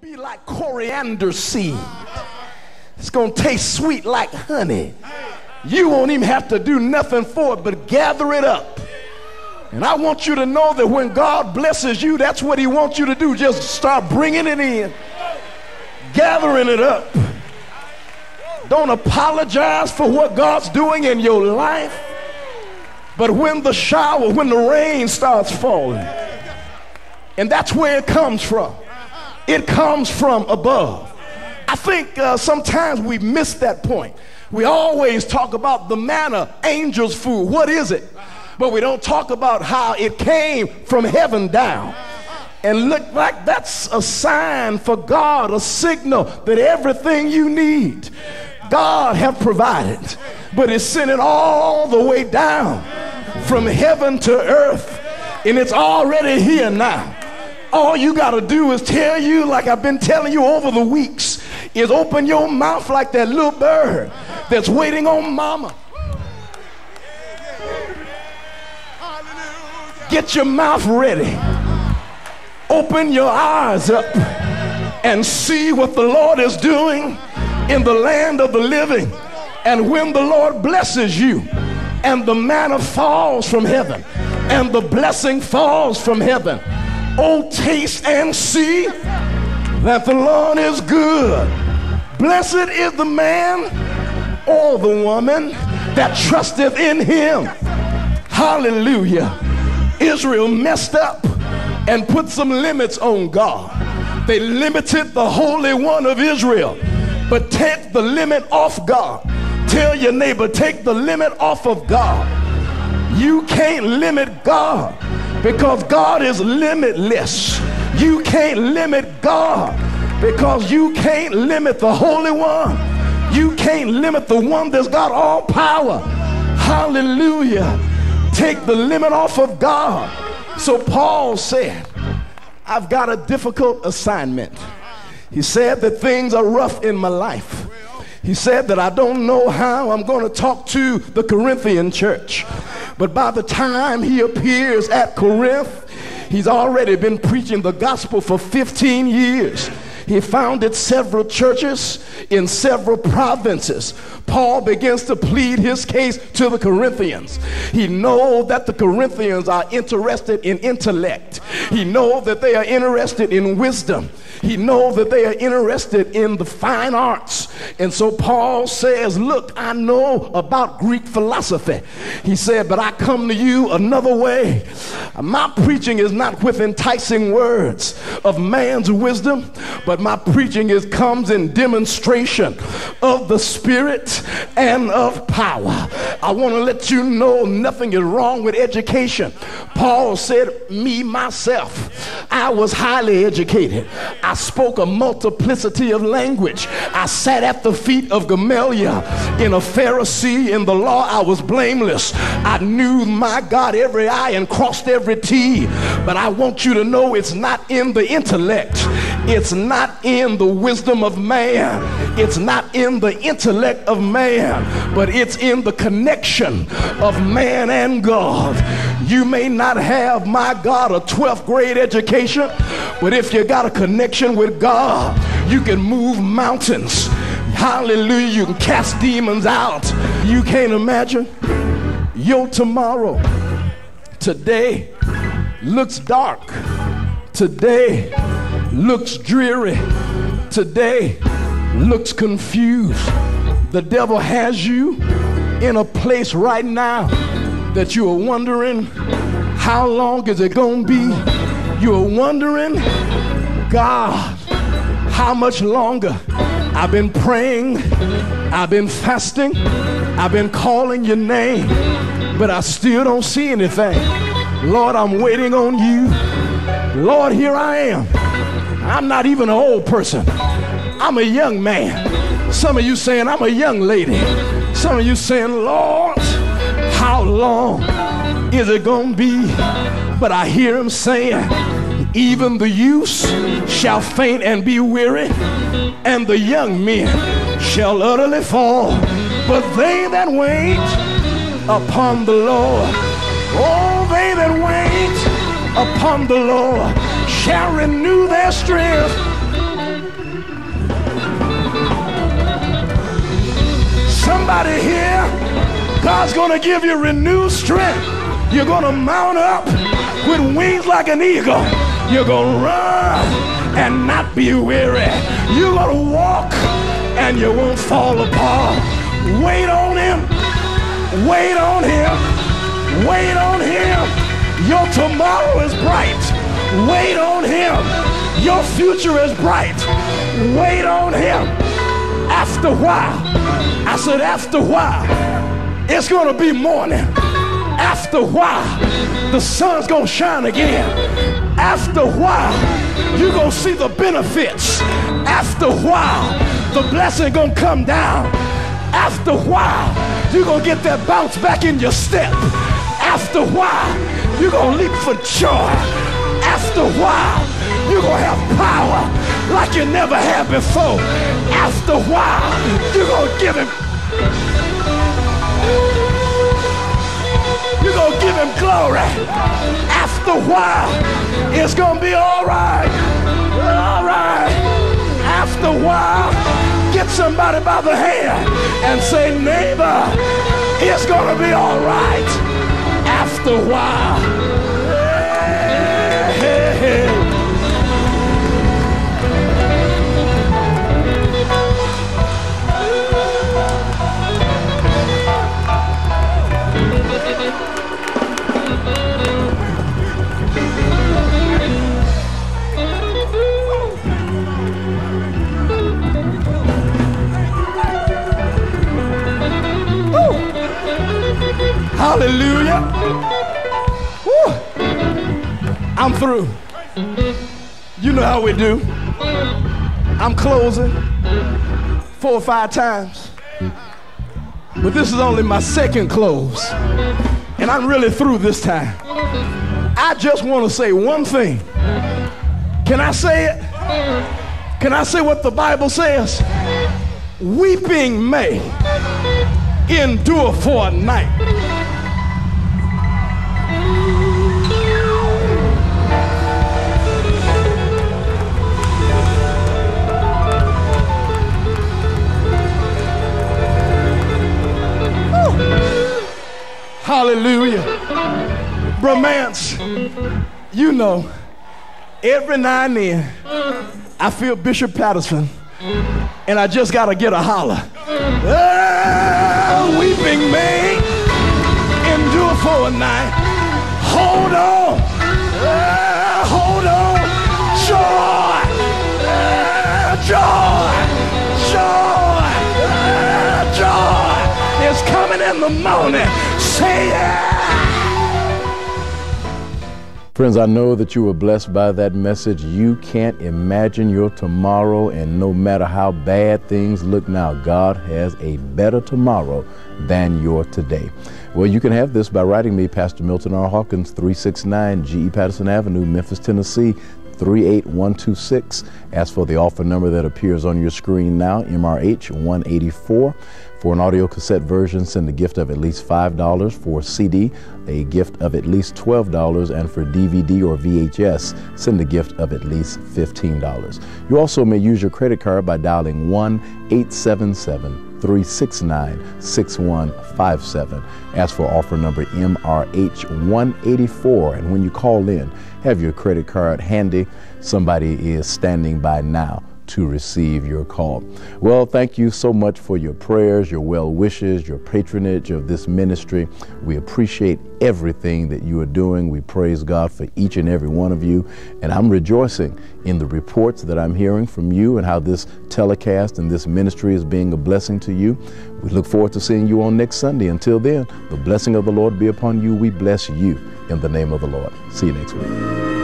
be like coriander seed. It's going to taste sweet like honey. You won't even have to do nothing for it but gather it up. And I want you to know that when God blesses you, that's what He wants you to do. Just start bringing it in, gathering it up. Don't apologize for what God's doing in your life. But when the shower, when the rain starts falling, and that's where it comes from, it comes from above. I think uh, sometimes we miss that point. We always talk about the manna, angels' food. What is it? But we don't talk about how it came from heaven down. And look like that's a sign for God, a signal that everything you need, God have provided. But it's sent it all the way down from heaven to earth. And it's already here now. All you got to do is tell you, like I've been telling you over the weeks, is open your mouth like that little bird that's waiting on mama. Get your mouth ready. Open your eyes up and see what the Lord is doing in the land of the living. And when the Lord blesses you, and the manna falls from heaven, and the blessing falls from heaven, oh, taste and see that the Lord is good. Blessed is the man or the woman that trusteth in him. Hallelujah. Israel messed up and put some limits on God. They limited the Holy One of Israel. But take the limit off God. Tell your neighbor, take the limit off of God. You can't limit God because God is limitless. You can't limit God because you can't limit the Holy One. You can't limit the one that's got all power. Hallelujah. Take the limit off of God. So Paul said, I've got a difficult assignment. He said that things are rough in my life. He said that I don't know how I'm going to talk to the Corinthian church. But by the time he appears at Corinth, he's already been preaching the gospel for 15 years. He founded several churches in several provinces. Paul begins to plead his case to the Corinthians. He knows that the Corinthians are interested in intellect. He knows that they are interested in wisdom. He knows that they are interested in the fine arts. And so Paul says, Look, I know about Greek philosophy. He said, But I come to you another way. My preaching is not with enticing words of man's wisdom, but my preaching is comes in demonstration of the Spirit and of power. I want to let you know nothing is wrong with education. Paul said, Me, myself, I was highly educated. Spoke a multiplicity of language. I sat at the feet of Gamaliel in a Pharisee. In the law, I was blameless. I knew my God every I and crossed every T. But I want you to know it's not in the intellect. It's not in the wisdom of man. It's not in the intellect of man, but it's in the connection of man and God. You may not have, my God, a 12th grade education, but if you got a connection with God, you can move mountains. Hallelujah. You can cast demons out. You can't imagine your tomorrow. Today looks dark. Today looks dreary. Today looks confused. The devil has you in a place right now that you are wondering how long is it going to be? You are wondering, God, how much longer? I've been praying, I've been fasting, I've been calling your name, but I still don't see anything. Lord, I'm waiting on you. Lord, here I am. I'm not even an old person. I'm a young man. Some of you saying I'm a young lady. Some of you saying, Lord, how long is it going to be? But I hear him saying, even the youths shall faint and be weary, and the young men shall utterly fall. But they that wait upon the Lord, oh, they that wait upon the Lord shall renew their strength. Somebody here, God's gonna give you renewed strength. You're gonna mount up with wings like an eagle. You're gonna run and not be weary. You're gonna walk and you won't fall apart. Wait on Him. Wait on Him. Wait on Him. Your tomorrow is bright. Wait on him. Your future is bright. Wait on him. After a while, I said, after a while, it's going to be morning. After a while, the sun's going to shine again. After a while, you're going to see the benefits. After a while, the blessing going to come down. After a while, you're going to get that bounce back in your step. After a while, you're going to leap for joy. After a while, you're going to have power like you never had before. After a while, you're going to give him you're going to give him glory. After a while, it's going to be all right. All right. After a while, get somebody by the hand and say, neighbor, it's going to be all right. After a while. Hallelujah. Woo. I'm through. You know how we do. I'm closing four or five times. But this is only my second close. And I'm really through this time. I just want to say one thing. Can I say it? Can I say what the Bible says? Weeping may endure for a night. Hallelujah. Romance. You know, every now and then, I feel Bishop Patterson, and I just got to get a holler. Oh, weeping may endure for a night. Hold on. Uh, hold on. Joy. Uh, joy. Joy. Joy is coming in the morning. Say yeah. Friends, I know that you were blessed by that message. You can't imagine your tomorrow, and no matter how bad things look now, God has a better tomorrow than your today. Well, you can have this by writing me, Pastor Milton R. Hawkins, 369 G.E. Patterson Avenue, Memphis, Tennessee. 38126. As for the offer number that appears on your screen now, MRH 184. For an audio cassette version, send a gift of at least $5. For a CD, a gift of at least $12. And for DVD or VHS, send a gift of at least $15. You also may use your credit card by dialing 1 877 369 6157. Ask for offer number MRH 184. And when you call in, have your credit card handy. Somebody is standing by now to receive your call. Well, thank you so much for your prayers, your well wishes, your patronage of this ministry. We appreciate everything that you are doing. We praise God for each and every one of you. And I'm rejoicing in the reports that I'm hearing from you and how this telecast and this ministry is being a blessing to you. We look forward to seeing you on next Sunday. Until then, the blessing of the Lord be upon you. We bless you in the name of the Lord. See you next week.